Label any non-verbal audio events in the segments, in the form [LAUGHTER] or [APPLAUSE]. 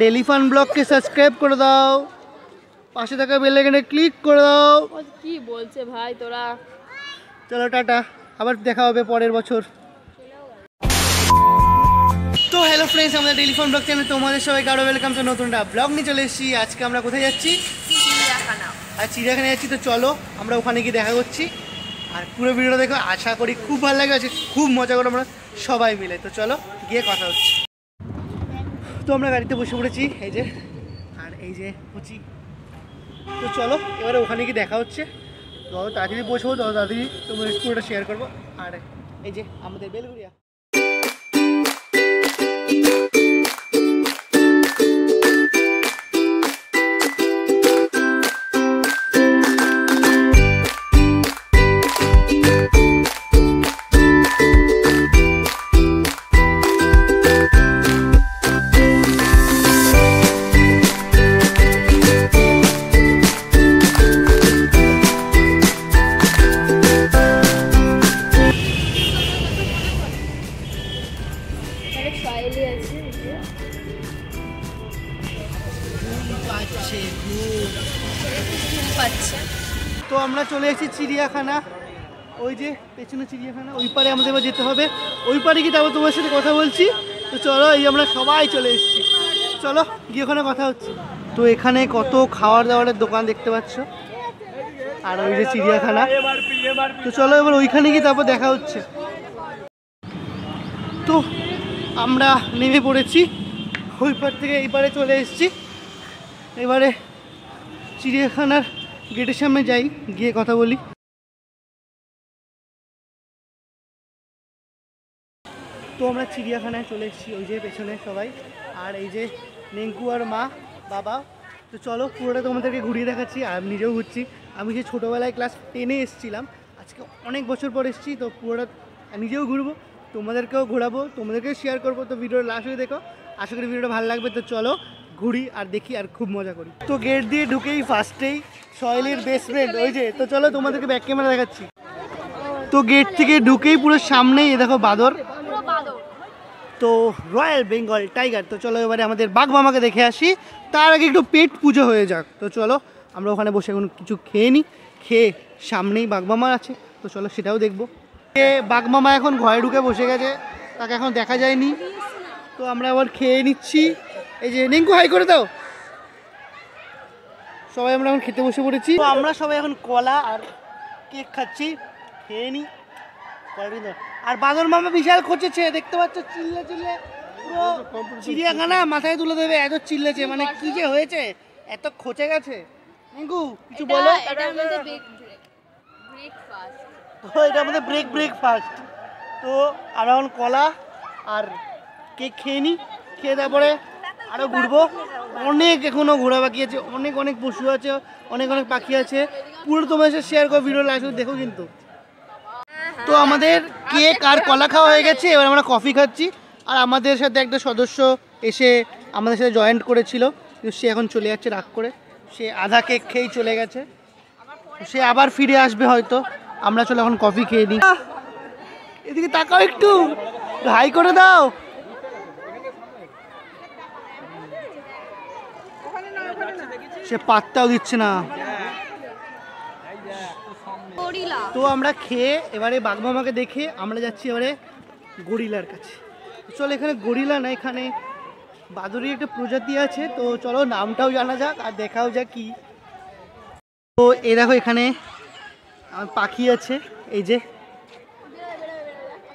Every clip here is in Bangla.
ডেলি ফান ব্লগকে সাবস্ক্রাইব করে দাও। পাশে থাকা বেল আইকনে ক্লিক করে দাও। কি বলছে ভাই তোরা? চলো টাটা। আবার দেখা হবে পরের বছর। তো হ্যালো ফ্রেন্ডস আমাদের ডেলি ফান ব্লগ চ্যানেলে তোমাদের সবাইকে আরও ওয়েলকাম তো নতুন একটা ব্লগ নিয়ে চলে এসেছি। আজকে আমরা কোথায় যাচ্ছি? আর চিড়িয়াখানায় যাচ্ছি তো চলো আমরা ওখানে গিয়ে দেখা করছি। আর পুরো ভিডিওটা দেখো আশা করি খুব ভালো লাগে আছে খুব মজা করে আমরা সবাই মিলে। তো চলো গিয়ে কথা হচ্ছে। তো আমরা গাড়িতে বসে পড়েছি, এই যে, আর এই যে কুচি। তো চলো, এবারে ওখানে গিয়ে দেখা হচ্ছে। যত তাড়াতাড়ি বসবো তত তাড়াতাড়ি তোমার স্কুলটা শেয়ার করব। আর এই যে আমাদের বেলগুড়িয়া। চিড়িয়াখানা, ওই যে পেছনে চিড়িয়াখানা, ওই পারে আমাদের এবার যেতে হবে। ওই পারে গিয়ে তারপর তোমার সাথে কথা বলছি। তো চলো, এই আমরা সবাই চলে এসেছি। চলো, গিয়ে ওখানে কথা হচ্ছে। তো এখানে কত খাওয়ার দাওয়ারের দোকান দেখতে পাচ্ছ? আর ওই যে চিড়িয়াখানা। তো চলো, এবার ওইখানে গিয়ে তারপর দেখা হচ্ছে। তো আমরা নেমে পড়েছি। ওই পার থেকে এই পারে চলে এসেছি। এবারে চিড়িয়াখানার গেটের সামনে যাই, গিয়ে কথা বলি। তো আমরা চিড়িয়াখানায় চলে এসেছি, ওই যে পেছনে সবাই। আর এই যে নেঙ্কু আর মা, বাবা। তো চলো, পুরোটা তোমাদেরকে ঘুরিয়ে দেখাচ্ছি, আর আমি নিজেও ঘুরছি। আমি যে ছোটোবেলায় ক্লাস টেনে এসেছিলাম, আজকে অনেক বছর পর এসেছি, তো পুরোটা নিজেও ঘুরবো, তোমাদেরকেও ঘোরাবো, তোমাদেরকেও শেয়ার করব। তো ভিডিওর লাস্ট হয়ে দেখো, আশা করি ভিডিওটা ভালো লাগবে। তো চলো, ঘুরি আর দেখি আর খুব মজা করি। তো গেট দিয়ে ঢুকেই ফার্স্টেই সয়েলের ফ্রেন্ড ওই যে। তো চলো, তোমাদেরকে ব্যাক ক্যামেরা দেখাচ্ছি। তো গেট থেকে ঢুকেই পুরো সামনেই দেখো বাদর। তো রয়্যাল বেঙ্গল টাইগার। তো চলো এবারে আমাদের বাঘ মামাকে দেখে আসি। তার আগে একটু পেট পুজো হয়ে যাক। তো চলো, আমরা ওখানে বসে এখন কিছু খেয়ে নিই খেয়ে সামনেই বাঘ মামা আছে। তো চলো সেটাও দেখব। বাঘ মামা এখন ঘরে ঢুকে বসে গেছে। তাকে এখন দেখা যায়নি। তো আমরা আবার খেয়ে নিচ্ছি। এই যে নেঙ্কু হাই করে দাও। সবাই আমরা এখন খেতে বসে পড়েছি। তো আমরা সবাই এখন কলা আর কেক খাচ্ছি। খেয়ে নিই আর বাদর মামা বিশাল খোঁচেছে দেখতে পাচ্ছ চিল্লে চিল্লে পুরো চিড়িয়াখানা মাথায় তুলে দেবে এত চিল্লেছে মানে কি যে হয়েছে এত খোঁচে গেছে। নিঙ্কু কিছু বলো? এটা ব্রেকফাস্ট তো এটা আমাদের ব্রেক ব্রেক ফার্স্ট তো আমরা এখন কলা আর কেক খেয়ে নিই খেয়ে তারপরে আরও ঘুরবো। অনেক এখনও ঘোরা বাকি আছে অনেক অনেক পশু আছে অনেক অনেক পাখি আছে। পুরো তোমার সাথে শেয়ার করো ভিডিও লাস্ট দেখো কিন্তু। তো আমাদের কেক আর কলা খাওয়া হয়ে গেছে, এবার আমরা কফি খাচ্ছি। আর আমাদের সাথে একটা সদস্য এসে আমাদের সাথে জয়েন্ট করেছিল, কিন্তু সে এখন চলে যাচ্ছে রাগ করে। সে আধা কেক খেয়েই চলে গেছে। সে আবার ফিরে আসবে হয়তো। আমরা চলো এখন কফি খেয়ে নিই। এদিকে তাকাও একটু। হাই করে দাও। সে পাত্তাও দিচ্ছে না গরিলা তো আমরা খেয়ে এবারে বাঘমামাকে দেখে আমরা যাচ্ছি এবারে গরিলার কাছে। চলো এখানে গরিলা না এখানে বাদুড়ির একটা প্রজাতি আছে তো চলো নামটাও জানা যাক আর দেখাও যাক কি। তো এ দেখো এখানে পাখি আছে এই যে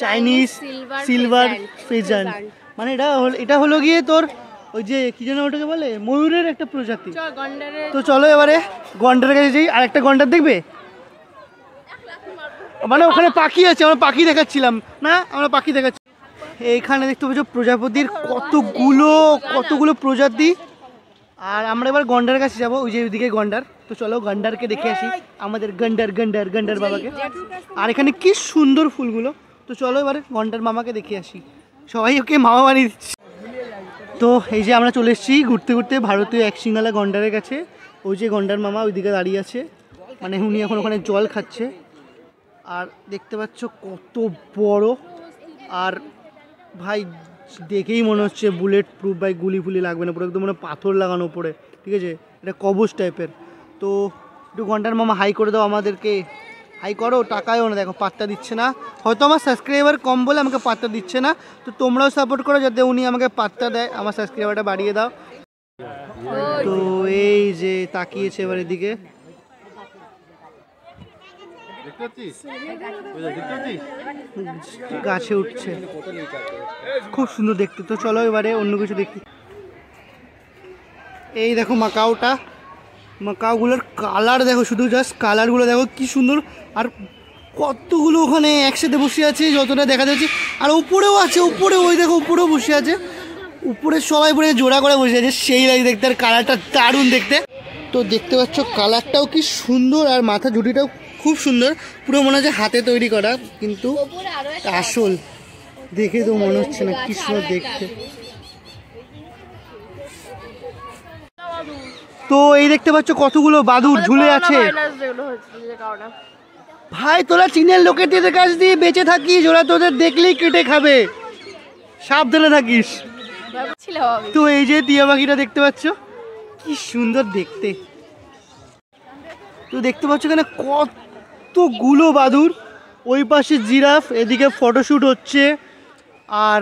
চাইনিজ সিলভার. ফেজান মানে এটা এটা হলো গিয়ে তোর ওই যে কি যেন ওটাকে বলে ময়ূরের একটা প্রজাতি। তো চলো এবারে গন্ডার কাছে যাই আর একটা গন্ডার দেখবে? মানে ওখানে পাখি আছে, আমরা পাখি দেখাচ্ছিলাম, না? আমরা পাখি দেখাচ্ছি। এইখানে দেখতে পাচ্ছ প্রজাপতির কতগুলো কতগুলো প্রজাতি। আর আমরা এবার গন্ডার কাছে যাব, ওই যে ওইদিকে গন্ডার। তো চলো গন্ডারকে দেখে আসি, আমাদের গন্ডার গন্ডার গন্ডার বাবাকে। আর এখানে কি সুন্দর ফুলগুলো। তো চলো এবারে গন্ডার মামাকে দেখে আসি। সবাই ওকে মামা বানিয়ে দিচ্ছে। তো এই যে আমরা চলে এসেছি ঘুরতে ঘুরতে ভারতীয় এক সিঙ্গালা গন্ডারের কাছে। ওই যে গন্ডার মামা ওইদিকে দাঁড়িয়ে আছে। মানে উনি এখন ওখানে জল খাচ্ছে। আর দেখতে পাচ্ছ কত বড়। আর ভাই, দেখেই মনে হচ্ছে বুলেট প্রুফ বাই গুলি ফুলি লাগবে না, পুরো একদম মানে পাথর লাগানো উপরে, ঠিক আছে? এটা কবচ টাইপের তো একটু ঘণ্টার মামা হাই করে দাও আমাদেরকে। হাই করো, টাকায়ও না, দেখো, পাত্তা দিচ্ছে না। হয়তো আমার সাবস্ক্রাইবার কম বলে আমাকে পাত্তা দিচ্ছে না, তো তোমরাও সাপোর্ট করো যাতে উনি আমাকে পাত্তা দেয়। আমার সাবস্ক্রাইবারটা বাড়িয়ে দাও। তো এই যে তাকিয়েছে এবার এদিকে দেখতে পাচ্ছিস ওই যে দেখতে পাচ্ছিস গাছে উঠছে। খুব সুন্দর দেখতে। তো চলো এবারে অন্য কিছু দেখি। এই দেখো মাকাওটা মাকাওগুলোর কালার দেখো শুধু জাস্ট কালারগুলো দেখো কি সুন্দর। আর কতগুলো ওখানে একসাথে বসে আছে যতটা দেখা যাচ্ছে। আর উপরেও আছে উপরে ওই দেখো উপরেও বসে আছে। উপরে সবাই পরে জোড়া করে বসে আছে। সেই লাগে দেখতে আর কালারটা দারুণ দেখতে। তো দেখতে পাচ্ছ কালারটাও কি সুন্দর আর মাথা ঝুটিটাও খুব সুন্দর। পুরো মনে হচ্ছে হাতে তৈরি করা কিন্তু আসল। দেখে তো মনে হচ্ছে না কি সুন্দর দেখতে। তো এই দেখতে পাচ্ছ কতগুলো বাদুর ঝুলে আছে। ভাই তোরা চীনের লোকেদের কাছ দিয়ে বেঁচে থাকিস ওরা তোদের দেখলেই কেটে খাবে। সাবধানে থাকিস। তো এই যে টিয়া পাখিটা দেখতে পাচ্ছ কি সুন্দর দেখতে। তো দেখতে পাচ্ছ এখানে কতগুলো বাদুর ওই পাশে জিরাফ এদিকে ফটোশ্যুট হচ্ছে। আর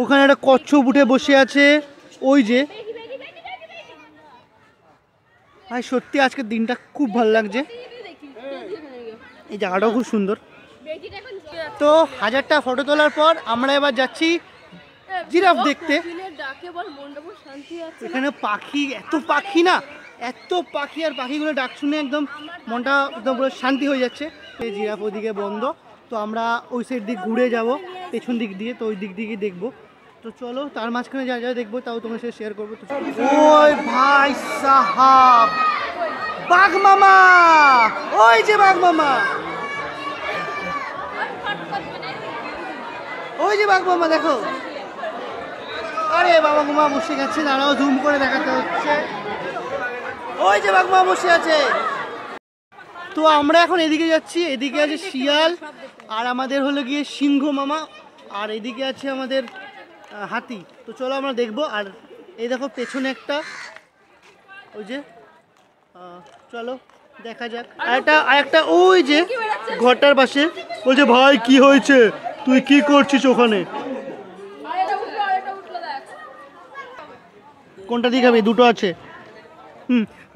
ওখানে একটা কচ্ছপ উঠে বসে আছে। ওই যে। ভাই সত্যি আজকের দিনটা খুব ভালো লাগছে। এই জায়গাটাও খুব সুন্দর। তো হাজারটা ফটো তোলার পর আমরা এবার যাচ্ছি জিরাফ দেখতে। এখানে পাখি এত পাখি না? এত পাখি আর পাখিগুলো ডাক শুনে একদম মনটা একদম পুরো শান্তি হয়ে যাচ্ছে। এই জিরাফ ওদিকে বন্ধ, তো আমরা ওই সাইড দিক ঘুরে যাব, পেছন দিক দিয়ে, তো ওই দিক দিকে দেখব। তো চলো, তার মাঝখানে যা যা দেখব, তাও তোমার সাথে শেয়ার করব। ওই ভাই সাহাব, বাঘ মামা, ওই যে বাঘ মামা। ওই যে বাঘ মামা, দেখো। আরে বাবা মামা বসে গেছে, দাঁড়াও জুম করে দেখাতে হচ্ছে। ওই যে বাঘ মামা বসে আছে। তো আমরা এখন এদিকে যাচ্ছি, এদিকে আছে শিয়াল, আর আমাদের হলো গিয়ে সিংহ মামা, আর এদিকে আছে আমাদের হাতি। তো চলো আমরা দেখব, আর এই দেখো পেছনে একটা, ওই যে চলো দেখা যাক। আর একটা আর একটা ওই যে ঘরটার পাশে, বলছে, ভাই, কি হয়েছে? তুই কি করছিস ওখানে? কোনটা খাবি দুটো আছে।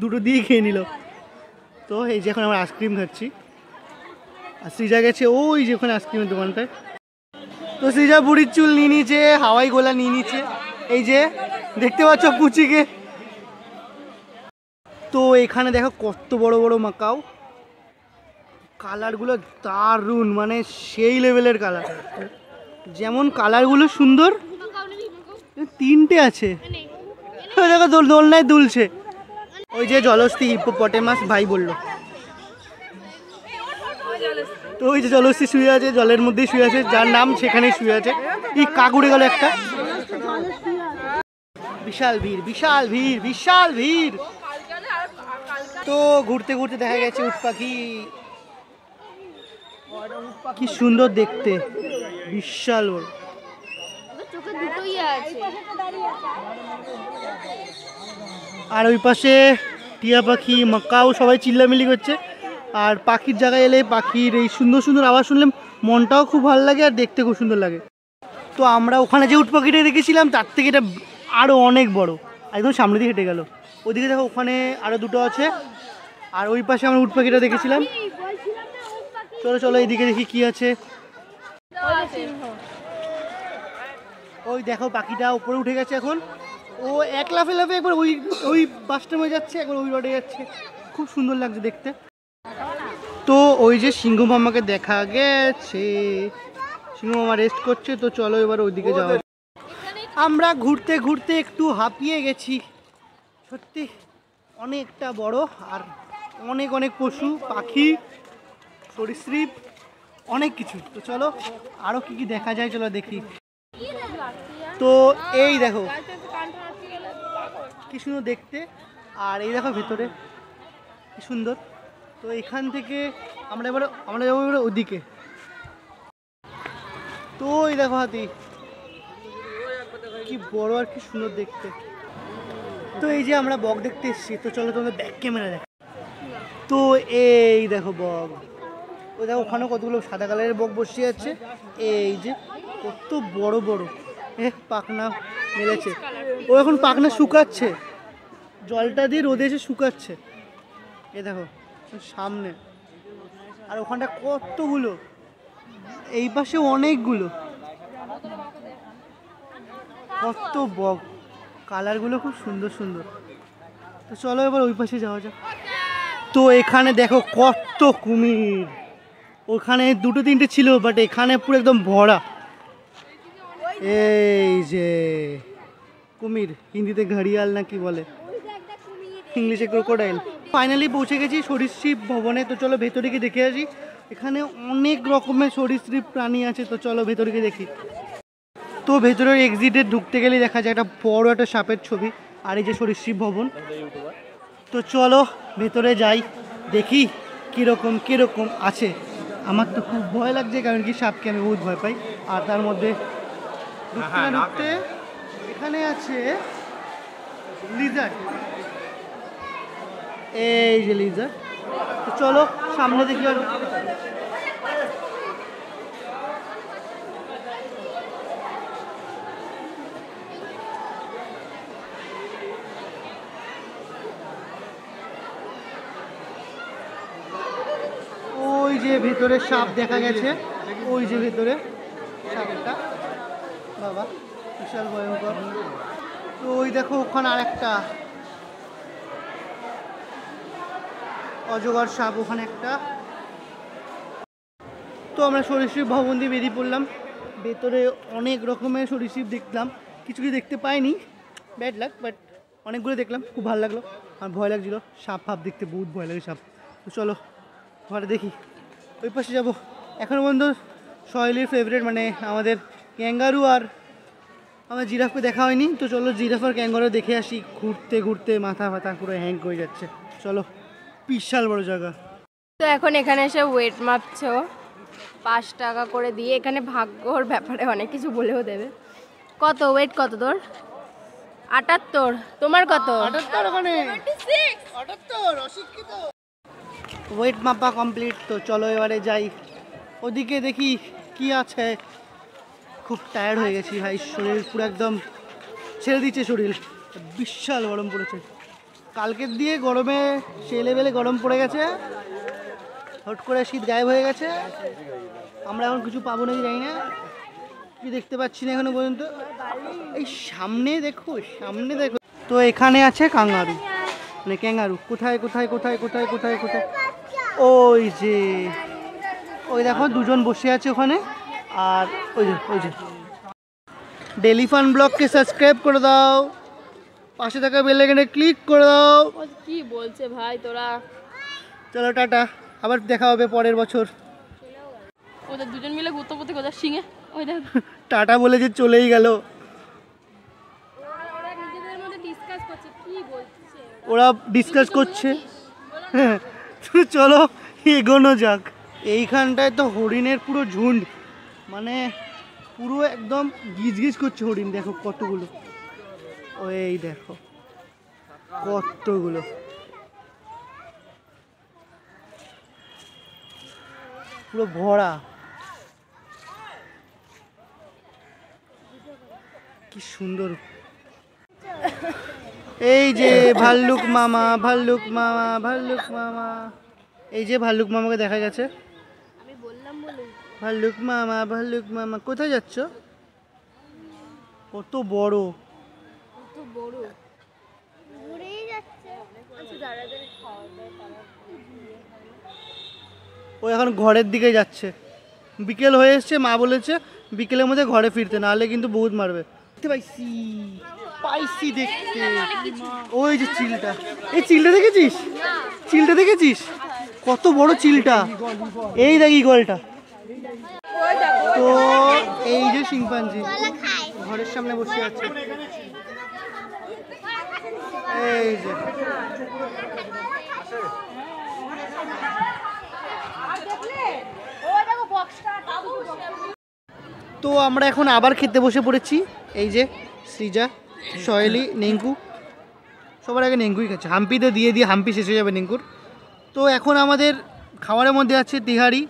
দুটো দিয়ে খেয়ে নিল। তো এই যে এখন আমরা আইসক্রিম খাচ্ছি। আর সৃজা গেছে ওই যে ওখানে আইসক্রিমের দোকানটায়। তো সৃজা বুড়ির চুল নিয়ে নিয়েছে হাওয়াই গোলা নিয়ে নিয়েছে। এই যে দেখতে পাচ্ছ পুচিকে। তো এখানে দেখো কত বড় বড় মাকাও। কালারগুলো দারুণ মানে সেই লেভেলের কালার যেমন কালারগুলো সুন্দর তিনটে আছে। দেখো দোল দোলনায় দুলছে। ওই যে জলস্থি হিপোপটেমাস ভাই বলল। তো ওই যে জলস্থি শুয়ে আছে, জলের মধ্যেই শুয়ে আছে, যার নাম সেখানেই শুয়ে আছে। এই কাক উড়ে গেল একটা। বিশাল ভিড় বিশাল ভিড় বিশাল ভিড়। তো ঘুরতে ঘুরতে দেখা গেছে উট পাখি। কি সুন্দর দেখতে, বিশাল চোখে দুটোই আছে। আর ওই পাশে টিয়া পাখি, মাকাও সবাই চিল্লামিলি করছে। আর পাখির জায়গায় এলে পাখির এই সুন্দর সুন্দর আওয়াজ শুনলে মনটাও খুব ভালো লাগে আর দেখতে খুব সুন্দর লাগে। তো আমরা ওখানে যে উট পাখিটা দেখেছিলাম, তার থেকে এটা আরও অনেক বড়। একদম সামনে দিয়ে হেঁটে গেল। ওদিকে দেখো, ওখানে আরও দুটো আছে। আর ওই পাশে আমরা উট পাখিটা দেখেছিলাম। চলো চলো, এইদিকে দেখি কি আছে। ওই দেখো, পাখিটা উপরে উঠে গেছে এখন। ও এক লাফে লাফে একবার ওই ওই বাসটার মধ্যে যাচ্ছে, একবার ওই রডে যাচ্ছে। খুব সুন্দর লাগছে দেখতে। তো ওই যে সিংহ মামাকে দেখা গেছে। সিংহ মামা রেস্ট করছে, তো চলো এবার ওইদিকে যাওয়া আমরা ঘুরতে ঘুরতে একটু হাঁপিয়ে গেছি। সত্যি, অনেকটা বড় আর অনেক অনেক পশু, পাখি, সরীসৃপ, অনেক কিছু। তো চলো আরও কি কি দেখা যায়, চলো দেখি। তো এই দেখো কি সুন্দর দেখতে, আর এই দেখো ভেতরে, কি সুন্দর। তো এখান থেকে আমরা এবারে, আমরা যাব এবারে ওদিকে। তো এই দেখো হাতি, কি বড় আর কি সুন্দর দেখতে। তো এই যে আমরা বক দেখতে এসেছি, তো চলো তোমাদের ব্যাক ক্যামেরা দেখ তো এই দেখো বক। ওই দেখো ওখানে কতগুলো সাদা কালারের বক বসে আছে। এই যে, কত বড় বড়। এ পাখনা। মেলেছে। ও এখন পাখনা শুকাচ্ছে। জলটা দিয়ে রোদে এসে শুকাচ্ছে। এ দেখো, সামনে। আর ওখানটা কতগুলো? এই পাশে অনেকগুলো। কত বক। কালারগুলো খুব সুন্দর সুন্দর। তো চলো এবার ওই পাশে যাওয়া যাক। তো এখানে দেখো কত কুমির। ওখানে দুটো তিনটে ছিল বাট এখানে পুরো একদম ভরা। এই যে, কুমির, হিন্দিতে ঘড়িয়াল না কি বলে? ইংলিশে ক্রোকোডাইল ফাইনালি পৌঁছে গেছি সরীসৃপ ভবনে, তো চলো ভেতরে গিয়ে দেখে আসি। এখানে অনেক রকমের সরীসৃপ প্রাণী আছে, তো চলো ভেতরে গিয়ে দেখি। তো ভেতরের এক্সিটে ঢুকতে গেলে দেখা যায়, একটা বড় একটা সাপের ছবি আর এই যে সরীসৃপ ভবন। তো চলো ভেতরে যাই, দেখি কীরকম কীরকম আছে। আমার তো খুব ভয় লাগছে, কারণ কি সাপকে আমি বহুত ভয় পাই। আর তার মধ্যে ঢুকতে না ঢুকতে এখানে আছে লিজার্ড এই যে লিজার্ড তো চলো সামনে দেখি আর ওই যে ভিতরে সাপ দেখা গেছে। ওই যে ভেতরে সাপটা। বাবা, বিশাল ভয়ঙ্কর। তো ওই দেখো, ওখানে আরেকটা। অজগর সাপ ওখানে একটা। তো আমরা সরীসৃপ ভবন দিয়ে বেরিয়ে পড়লাম। ভেতরে অনেক রকমের সরীসৃপ দেখলাম। কিছু কিছু দেখতে পাইনি। ব্যাড লাগ বাট অনেকগুলো দেখলাম। খুব ভালো লাগল। আর ভয় লাগছিল। সাপ ফাপ দেখতে বহুত ভয় লাগে সাপ। তো চলো, ঘরে দেখি। ওই পাশে যাব। এখনও পর্যন্ত সহেলির ফেভারিট মানে আমাদের ক্যাঙ্গারু আর আমার জিরাফকে দেখা হয়নি। তো চলো জিরাফ আর ক্যাঙ্গারু দেখে আসি। ঘুরতে ঘুরতে মাথা ফাথা পুরো হ্যাং হয়ে যাচ্ছে। চলো বিশাল বড় জায়গা। তো এখন এখানে এসে ওয়েট মাপছো। পাঁচ টাকা করে দিয়ে এখানে ভাগ্যর ব্যাপারে অনেক কিছু বলেও দেবে। কত? ওয়েট কত তোর? আটাত্তর। তোমার কত? ওয়েট মাপা কমপ্লিট তো চলো এবারে যাই। ওদিকে দেখি কি আছে। খুব টায়ার্ড হয়ে গেছি ভাই। শরীর পুরো একদম ছেড়ে দিচ্ছে শরীর। বিশাল গরম পড়েছে। কালকের দিয়ে গরমে সে লেভেলে গরম পড়ে গেছে। হট করে শীত গায়েব হয়ে গেছে। আমরা এখন কিছু পাবো নাকি জানি না। কি দেখতে পাচ্ছি না এখনও পর্যন্ত। এই সামনে দেখো সামনে দেখো। তো এখানে আছে কাঙ্গারু। মানে ক্যাঙ্গারু। কোথায় কোথায় কোথায় কোথায় কোথায় কোথায়? ওই যে, ওই দেখো দুজন বসে আছে ওখানে। আর ওই যে ওই যে। ডেলি ফান ব্লগকে সাবস্ক্রাইব করে দাও। পাশে থাকা বেল আইকনে ক্লিক করে দাও। কি বলছে ভাই তোরা? চলো টাটা। আবার দেখা হবে পরের বছর। ওদের দুজন মিলে ঘুরতে ঘুরতে কোথায় শিঙে ওই দেখ। [LAUGHS] টাটা বলে যে চলেই গেল। ওরা ডিসকাস করছে ওরা? ডিসকাস করছে। হ্যাঁ [LAUGHS] চলো এগোনো যাক। এইখানটায় তো হরিণের পুরো ঝুন্ড। মানে পুরো একদম গিজ গিজ করছে হরিণ, দেখো কতগুলো। ওই দেখো, কতগুলো। পুরো ভরা। কি সুন্দর। এই যে ভাল্লুক মামা ভাল্লুক মামা ভাল্লুক মামা। এই যে ভাল্লুক মামাকে দেখা গেছে। ভাল্লুক মামা ভাল্লুক মামা কোথায় যাচ্ছ? কত বড়। কত বড়। ঘুরেই যাচ্ছে। আচ্ছা ও এখন ঘরের দিকে যাচ্ছে। বিকেল হয়ে এসছে মা বলেছে বিকেলের মধ্যে ঘরে ফিরতে নাহলে কিন্তু বহুত মারবে। দেখতে পাইছি। পাইছি দেখতে। ওই যে চিলটা। এই চিলটা দেখেছিস? চিলটা দেখেছিস? কত বড় চিলটা। এই দেখ ইগলটা তো এই যে শিম্পাঞ্জি, ঘরের সামনে বসে আছে। এই যে। তো আমরা এখন আবার খেতে বসে পড়েছি। এই যে সৃজা সয়েলি নেঙ্কু। সবার আগে নেঙ্কুই খাচ্ছে। হাম্পিতে দিয়ে দিয়ে হাম্পি শেষ হয়ে যাবে নেঙ্কুর। তো এখন আমাদের খাবারের মধ্যে আছে তিহারি।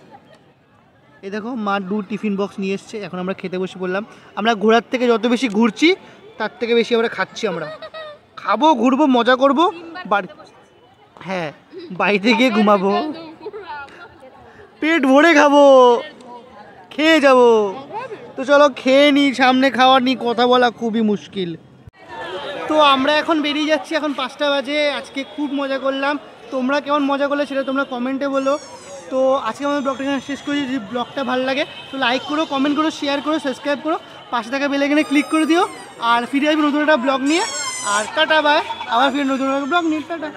এই দেখো মা দু টিফিন বক্স নিয়ে এসছে, এখন আমরা খেতে বসে পড়লাম। আমরা ঘোরার থেকে যত বেশি ঘুরছি, তার থেকে বেশি আমরা খাচ্ছি আমরা। খাব, ঘুরবো, মজা করব, বাড়ি হ্যাঁ বাড়িতে গিয়ে ঘুমাবো। পেট ভরে খাব, খেয়ে যাব। তো চলো খেয়ে নিই সামনে খাওয়ার নিই কথা বলা খুবই মুশকিল। তো আমরা এখন বেরিয়ে যাচ্ছি, এখন পাঁচটা বাজে, আজকে খুব মজা করলাম। তোমরা কেমন মজা করলে সেটা তোমরা কমেন্টে বলো। তো আজকে আমাদের ব্লগটা এখানে শেষ করি। যদি ব্লগটা ভালো লাগে, তো লাইক করো কমেন্ট করো শেয়ার করো সাবস্ক্রাইব করো, পাশে থাকা বেল এখানে ক্লিক করে দিও। আর ফিরে আসবে নতুন একটা ব্লগ নিয়ে। আর টাটা বাই আবার ফিরে নতুন একটা ব্লগ নিয়ে। টাটা।